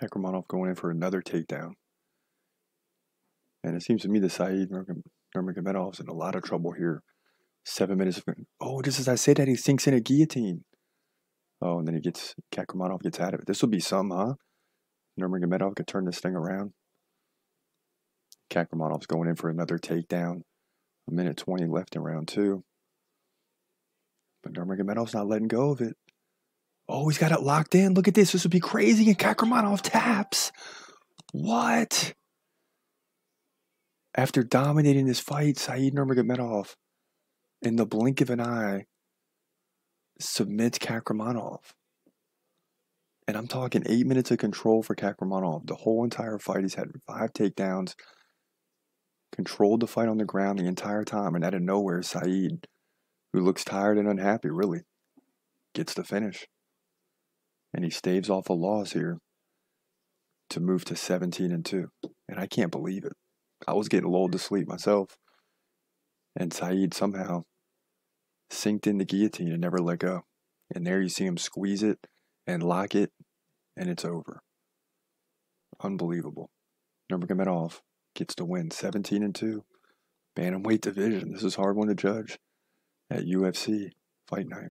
Kakhramonov going in for another takedown. And it seems to me that Said Nurmagomedov's in a lot of trouble here. Seven minutes of oh, just as I say that, he sinks in a guillotine. Oh, and then he gets Kakhramonov gets out of it. This will be some, huh? Nurmagomedov could turn this thing around. Kakhramonov's going in for another takedown. A minute 20 left in round two. But Nurmagomedov's not letting go of it. Oh, he's got it locked in. Look at this. This would be crazy. And Kakhramonov taps. What? After dominating this fight, Said Nurmagomedov, in the blink of an eye, submits Kakhramonov. And I'm talking eight minutes of control for Kakhramonov. The whole entire fight, he's had five takedowns, controlled the fight on the ground the entire time, and out of nowhere, Said, who looks tired and unhappy, really, gets the finish. And he staves off a loss here to move to 17 and 2. And I can't believe it. I was getting lulled to sleep myself. And Said somehow sinked in the guillotine and never let go. And there you see him squeeze it and lock it, and it's over. Unbelievable. Nurmagomedov gets to win 17 and 2. Bantamweight division. This is hard one to judge at UFC Fight Night.